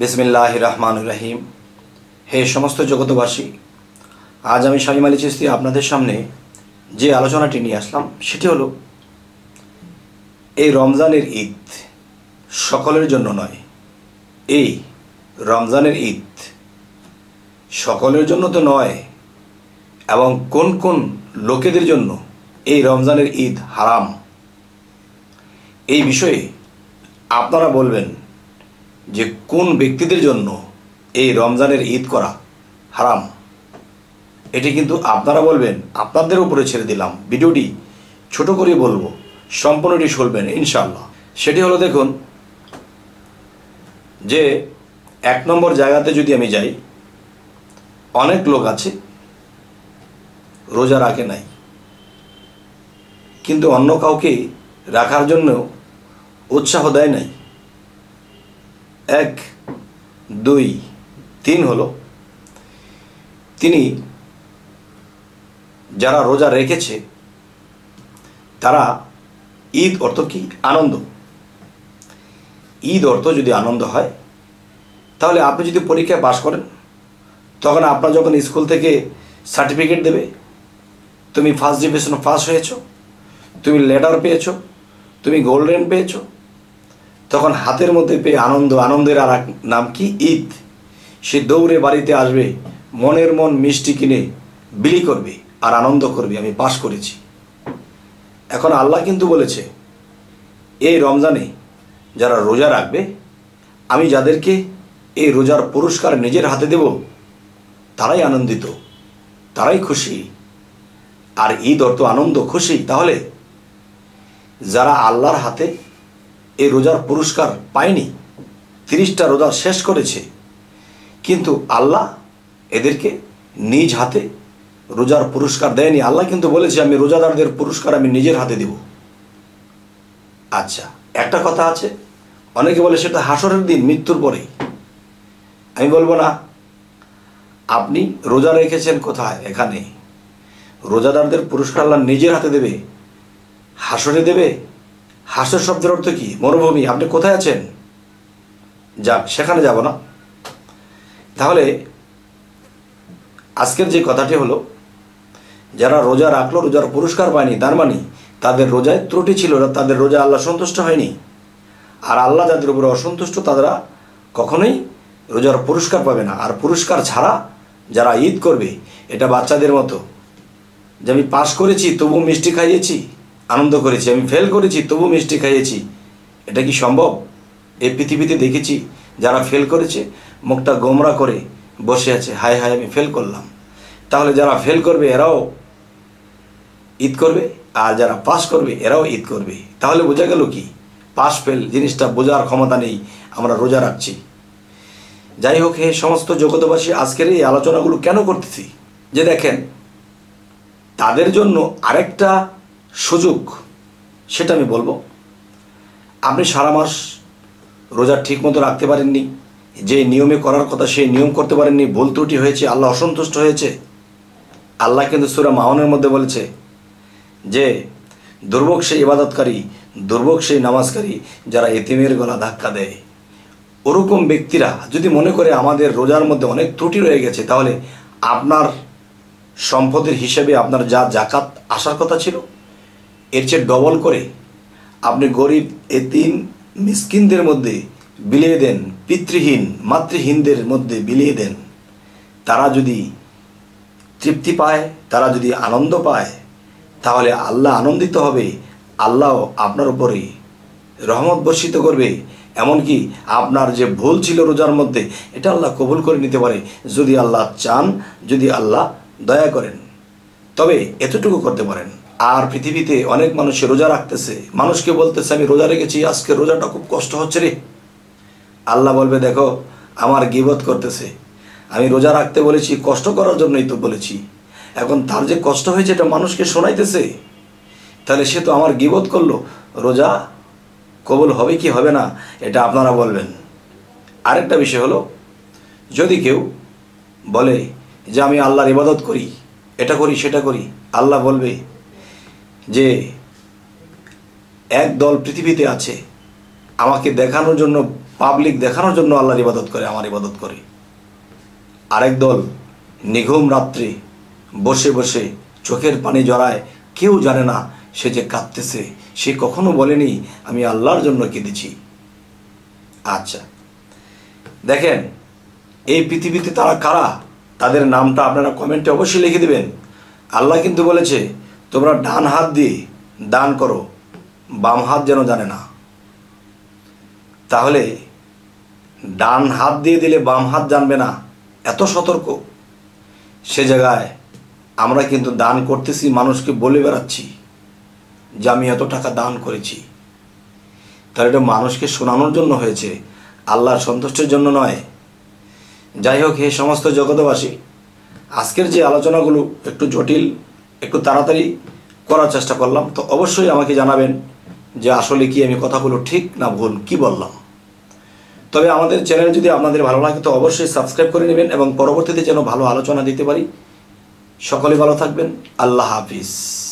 বিসমিল্লাহ রহমান রহিম। হে সমস্ত জগতবাসী আজ আমি শামিম আলী চিস্তি আপনাদের সামনে যে আলোচনাটি নিয়ে আসলাম, সেটি হলো, এই রমজানের ঈদ সকলের জন্য নয়, এই রমজানের ঈদ সকলের জন্য তো নয়, এবং কোন কোন লোকেদের জন্য এই রমজানের ঈদ হারাম, এই বিষয়ে আপনারা বলবেন যে কোন ব্যক্তিদের জন্য এই রমজানের ঈদ করা হারাম, এটি কিন্তু আপনারা বলবেন, আপনাদের উপরে ছেড়ে দিলাম। ভিডিওটি ছোট করে বলব, সম্পূর্ণটি শুনবেন ইনশাল্লাহ সেটি হলো দেখুন, যে এক নম্বর জায়গাতে যদি আমি যাই, অনেক লোক আছে, রোজা রাখে নাই। কিন্তু অন্য কাউকে রাখার জন্য উৎসাহ দেয় নাই। এক, দুই, তিন হলো। তিনি যারা রোজা রেখেছে, তারা ঈদ অর্থ কি? আনন্দ। ঈদ অর্থ যদি আনন্দ হয়, তাহলে আপনি যদি পরীক্ষায় পাশ করেন, তখন আপনার যখন স্কুল থেকে সার্টিফিকেট দেবে, তুমি ফার্স্ট ডিভিশন পাস হয়েছ, তুমি লেটার পেয়েছ, তুমি গোল্ডেন পেয়েছ তখন হাতের মধ্যে পেয়ে আনন্দ, আনন্দের আর নাম কি? ঈদ। সে দৌড়ে বাড়িতে আসবে, মনের মন মিষ্টি কিনে বিলি করবে আর আনন্দ করবে, আমি পাশ করেছি। এখন আল্লাহ কিন্তু বলেছে, এই রমজানে যারা রোজা রাখবে, আমি যাদেরকে এই রোজার পুরস্কার নিজের হাতে দেব, তারাই আনন্দিত, তারাই খুশি। আর ঈদ অর্থ আনন্দ, খুশি। তাহলে যারা আল্লাহর হাতে এই রোজার পুরস্কার পায়নি। তিরিশটা রোজা শেষ করেছে। কিন্তু আল্লাহ এদেরকে নিজ হাতে রোজার পুরস্কার দেয়নি। আল্লাহ কিন্তু বলেছে, আমি রোজাদারদের পুরস্কার আমি নিজের হাতে দেব। আচ্ছা একটা কথা আছে। অনেকে বলে সেটা হাসরের দিন, মৃত্যুর পরেই। আমি বলব না, আপনি রোজা রেখেছেন কোথায়? এখানে। রোজাদারদের পুরস্কার আল্লাহ নিজের হাতে দেবে। হাসরে দেবে? হাসর শব্দের অর্থ কি? মরুভূমি। আপনি কোথায় আছেন? যাক সেখানে যাব না। তাহলে আজকের যে কথাটি হলো, যারা রোজা রাখল, রোজার পুরস্কার পায়নি, তার মানে তাদের রোজায় ত্রুটি ছিল না, তাদের রোজা আল্লাহ সন্তুষ্ট হয়নি। আর আল্লাহ যাদের উপরে অসন্তুষ্ট তারা কখনোই রোজার পুরস্কার পাবে না। আর পুরস্কার ছাড়া যারা ঈদ করবে, এটা বাচ্চাদের মতো। যে আমি পাশ করেছি তবু মিষ্টি খাইয়েছি আনন্দ করেছি, আমি ফেল করেছি তবু মিষ্টি খাইয়েছি। এটা কি সম্ভব? এই পৃথিবীতে দেখেছি, যারা ফেল করেছে, মুখটা গোমরা করে বসে আছে হায় হায় আমি ফেল করলাম। তাহলে যারা ফেল করবে, এরাও ঈদ করবে, আর যারা পাস করবে, এরাও ঈদ করবে। তাহলে বোঝা গেল কি? পাস ফেল জিনিসটা বোঝার ক্ষমতা নেই, আমরা রোজা রাখছি। যাই হোক, হে সমস্ত জগতবাসী আজকের এই আলোচনাগুলো কেন করতেছি? যে দেখেন, তাদের জন্য আরেকটা সুযোগ, সেটা আমি বলব। আপনি সারা মাস রোজা ঠিক মতো রাখতে পারেননি, যে নিয়মে করার কথা সেই নিয়ম করতে পারেননি, ভুল ত্রুটি হয়েছে, আল্লাহ অসন্তুষ্ট হয়েছে। আল্লাহ কিন্তু সুরা মাহনের মধ্যে বলেছে যে, দুর্ভোগ সেই ইবাদতকারী, দুর্ভোগ সেই নামাজকারী যারা এতিমের গলা ধাক্কা দেয়। ওরকম ব্যক্তিরা যদি মনে করে আমাদের রোজার মধ্যে অনেক ত্রুটি রয়ে গেছে, তাহলে আপনার সম্পদের হিসেবে আপনার যা জাকাত আসার কথা ছিল এর চেয়ে ডবল করে আপনি গরিব, এতিম, মিসকিনদের মধ্যে বিলিয়ে দেন, পিতৃহীন, মাতৃহীনদের মধ্যে বিলিয়ে দেন। তারা যদি তৃপ্তি পায়, তারা যদি আনন্দ পায়, তাহলে আল্লাহ আনন্দিত হবে আল্লাহ আপনার উপরে রহমত বর্ষিত করবে। এমনকি আপনার যে ভুল ছিল রোজার মধ্যে, এটা আল্লাহ কবুল করে নিতে পারে, যদি আল্লাহ চান, যদি আল্লাহ দয়া করেন। তবে এতটুকু করতে পারেন। আর পৃথিবীতে অনেক মানুষ রোজা রাখতেছে। মানুষকে বলতেছে, আমি রোজা রেখেছি, আজকে রোজাটা খুব কষ্ট হচ্ছে রে। আল্লাহ বলবে, দেখো, আমার গিবত করতেছে। আমি রোজা রাখতে বলেছি, কষ্ট করার জন্যই তো বলেছি। এখন তার যে কষ্ট হয়েছে, এটা মানুষকে শোনাইতেছে? তাহলে সে তো আমার গিবত করল। রোজা কবুল হবে কি হবে না, এটা আপনারা বলবেন। আরেকটা বিষয় হলো, যদি কেউ বলে যে, আমি আল্লাহর ইবাদত করি, এটা করি, সেটা করি, আল্লাহ বলবে যে এক দল পৃথিবীতে আছে, আমাকে দেখানোর জন্য পাবলিক দেখানোর জন্য আল্লাহর ইবাদত করে, আমার ইবাদত করে। আরেক দল নিঘুম রাত্রি বসে বসে চোখের পানি জড়ায়, কেউ জানে না সে যে কাঁদতেছে, সে কখনো বলেনি, আমি আল্লাহর জন্য কেঁদেছি। আচ্ছা দেখেন, এই পৃথিবীতে তারা কারা? তাদের নামটা আপনারা কমেন্টে অবশ্যই লিখে দেবেন। আল্লাহ কিন্তু বলেছে তোমরা ডান হাত দিয়ে দান করো, বাম হাত যেন জানে না। তাহলে ডান হাত দিয়ে দিলে বাম হাত জানবে না, এত সতর্ক। সে জায়গায় আমরা কিন্তু দান করতেছি, মানুষকে বলে বেড়াচ্ছি যে আমি এত টাকা দান করেছি। তাহলে এটা মানুষকে শোনানোর জন্য হয়েছে, আল্লাহর সন্তুষ্টের জন্য নয়। যাই হোক, হে সমস্ত জগতবাসী আজকের যে আলোচনাগুলো একটু জটিল একটু তাড়াতাড়ি করার চেষ্টা করলাম। তো অবশ্যই আমাকে জানাবেন যে আসলে কি আমি কথাগুলো ঠিক না ভুল, কি বললাম। তবে আমাদের চ্যানেল যদি আপনাদের ভালো লাগে, তো অবশ্যই সাবস্ক্রাইব করে নেবেন এবং পরবর্তীতে যেন ভালো আলোচনা দিতে পারি। সকলে ভালো থাকবেন। আল্লাহ হাফিজ।